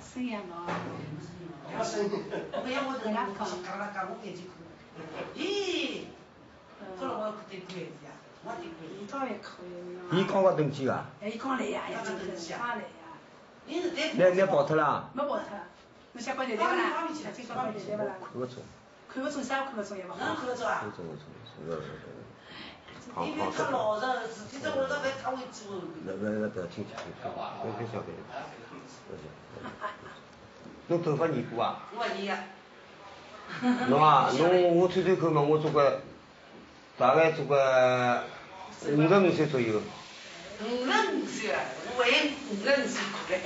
生养咯。要生，不要我这那干那干我眼睛哭。咦，后来我得鬼子呀，我得鬼子。倒也可以。伊考个登记啊？哎，伊考来呀，要登记啊。来呀。你是在？你你报脱了？没报脱。侬想报对对不啦？想报对对不啦？看不出。看不出啥看不出呀嘛？能看得出啊？看得出，看得出，是是是。因为他老实，自己在屋里头他会做。那那那不要听听听，别别晓得。侬头发染过啊？我染呀。侬啊，侬我吹吹口嘛，我做个，大概做个五十五岁左右。五十五岁啊，我还五十五岁过来。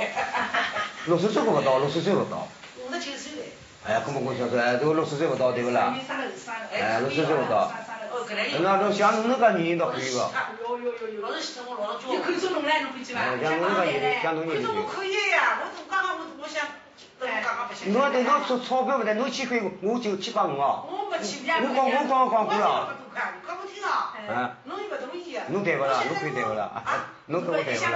六十岁不到，六十岁不到。五十九岁嘞。哎呀，搿么我想说，哎，都六十岁不到对不啦？哎，六十岁不到。像侬那个。你看中侬嘞，侬可以去伐？像侬那个年龄，像侬年龄。看中我可以呀，我刚刚我我想，刚刚不行。侬等侬钞钞票不我就七百五哦。我没去，我讲我讲讲过了。讲不听啊。嗯。侬又不同意啊？侬对不啦？侬可以对不啦？侬跟我对不啦？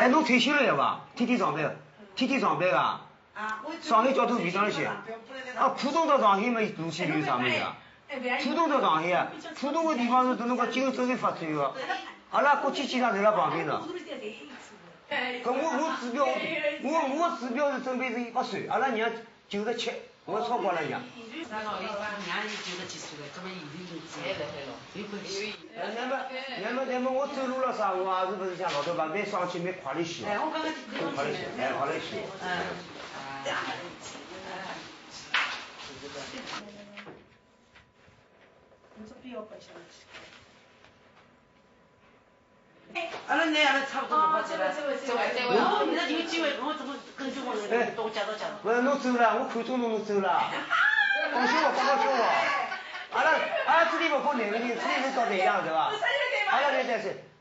哎，侬 退休了呀吧？天天上班，天天上班啊？上海交通非常些。啊，浦东到上海嘛，路线有上面呀。浦东到上海啊，浦东个地方是等侬讲今后走在发展个。阿拉国际机场在辣旁边呢。搿我我指标，我我指标是准备是一百岁，阿拉娘九十七。我错过了娘。三老爷娘已九十几岁了，这么已经在了海了，有关系。呃，那么，那么，那么我走路了啥，我还是不是像老头把蛮上去蛮快的些。哎，我刚刚听快的些，哎，快的些。嗯。你这必要不想去。阿拉那阿拉差不多了，走了，走了，走了。然后你那有机会，我怎么跟着我来多介绍介绍？不是侬走了，我看中侬侬走了。放心我，放心我。阿拉阿拉这里不分男的女，这里是到这样对吧？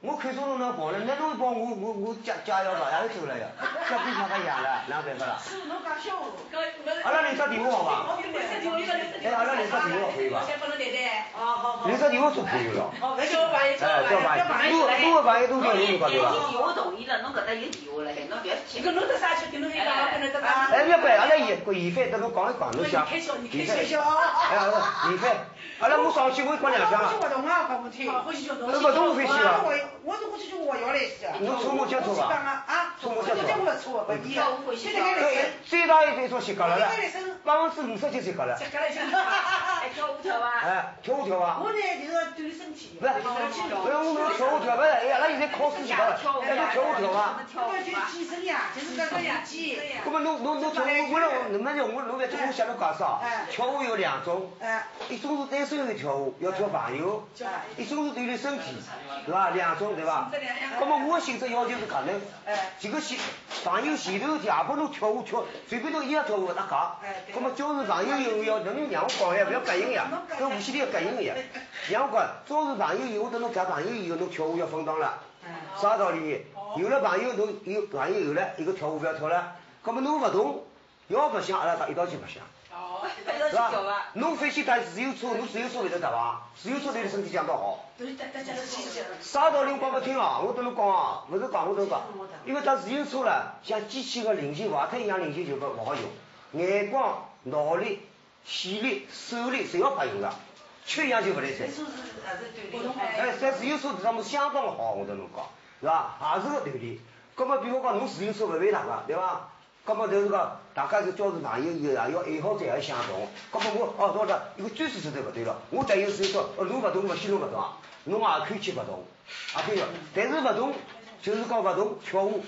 我看中侬那跑了，那侬跑我我我加加油吧，也是走了呀，小比他还养了，哪办法了？阿拉留只电话好吧？哎，阿拉留只电话可以吧？留只电话做朋友了。哦，那交朋友，交朋友，交朋友。多多朋友都叫侬搞对吧？我同意了，侬搿搭有电话了，侬不要去。搿侬得啥去？跟侬一讲，跟侬得啥？哎，别，阿拉严严飞跟侬讲一讲，侬想？严飞，严飞，哎，严飞，阿拉我上去我讲两句啊。不动啊，搞不听。那不动飞去啊？我是过去就我要来是。侬出我接触吧？啊，车没接触。现在还来生。最大一种习惯了了，百分之五十就习惯了。习惯了，还跳舞跳啊？哎，跳舞跳啊。我呢就是锻炼身体。不是，不是我们跳舞跳不是，哎。呀，那现在考试习惯了，还能跳舞跳啊？跳舞就健身呀，就是那个呀，健。那么侬侬侬跳舞，我了，那么我我在我想侬讲啥？跳舞有两种，一种是单身的跳舞，要跳朋友；一种是锻炼身体，对吧？两种对吧？那么我性质要求是搿能，这个前朋友前头也不能跳舞跳，随便都一样跳舞搭嘎。那么交是朋友以后要能让我讲呀，不要膈应呀，跟无锡的要膈应呀。让我讲，交是朋友以后等侬交朋友以后，侬跳舞要分档了，啥道理？有了朋友，侬有朋友有了，一个跳舞不要跳了。那么侬不动，要白相阿拉搭一道去白相。是吧？侬飞机搭自由车，侬自由车会得搭伐？自由车对你身体相当好。啥道理我讲不听啊？我跟侬讲啊，勿是讲我跟侬讲，因为搭自由车了，像机器个零件，瓦特一样零件就不不好用。眼光、脑力、体力、手力，侪要白用的，缺一样就勿来塞。哎，在自由车上面相当好，我跟侬讲，是吧？也是个锻炼。那么比如讲，侬自由车不会打个，对吧？那么就是讲，大家是交是朋友以后，也要爱好者也相同。那么我哦，说的一个专属实在不对了。我等于是说，哦，侬不动，我先侬勿动啊，侬也可以去不动，也可以。但是不动，就是讲不动跳舞，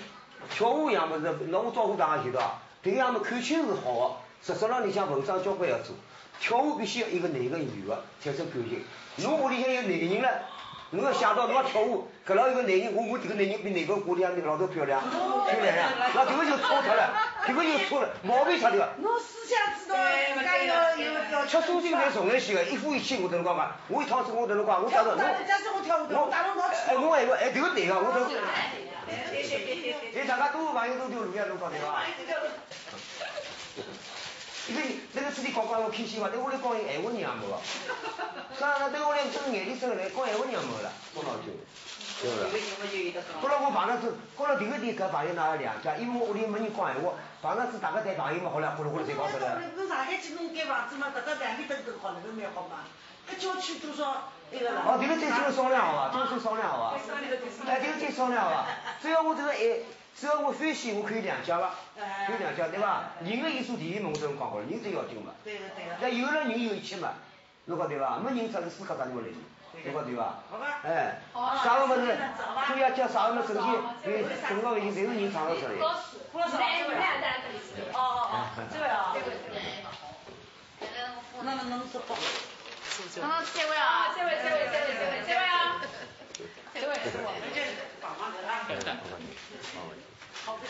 跳舞样么是，那我招呼大家晓得啊。这样么看清是好的，实质上你像文章交关要做，跳舞必须要一个男个女个产生感情。侬屋里向有男人了。侬要想到侬要跳舞，搿老一个男人，我我迭个男人比哪个屋里向那个老头漂亮，漂亮呀，那迭个就错脱了，这个就错了，毛病出来了。侬思想知道，人家要要吃苏锦才重来些个，一夫一妻我跟侬讲嘛，我一趟子我跟侬讲，我讲到侬，我打侬哎，侬还个哎，这个对个，我都。你大家都朋友都丢路呀，侬讲对伐？因为那个自己讲讲我开心嘛，在屋里讲闲话娘没了。是啊，那在屋里睁眼睛睁来，讲闲话娘没了，多老久，对不对？后来我碰着子，后来第二天跟朋友拿了两家，因为我屋里没人讲闲话，碰着子大家谈朋友嘛，好了，呼噜呼噜才搞出来。跟上海去弄盖房子嘛，大家两边都都好，那个蛮好嘛。搿郊区多少那个了？哦，这个再再商量好吧，这个再商量好吧。哎，这个再商量好吧。只要我这个哎，只要我欢喜，我可以两家吧，可以两家对吧？人的因素第一嘛，我这样讲好了，人最要紧嘛。对个对个。那有了人有一切嘛，侬讲对伐？没人，这个世界咋就会来？侬讲对吧？好吧。哎，啥个么子？主要叫啥个么证件？对，正常人侪是人创造出来。的老师，哎，你俩在这里。哦哦哦，这位啊，能说不？刚刚这位啊，这位这位这位这位这位啊，这位是我。帮忙的啦。好的。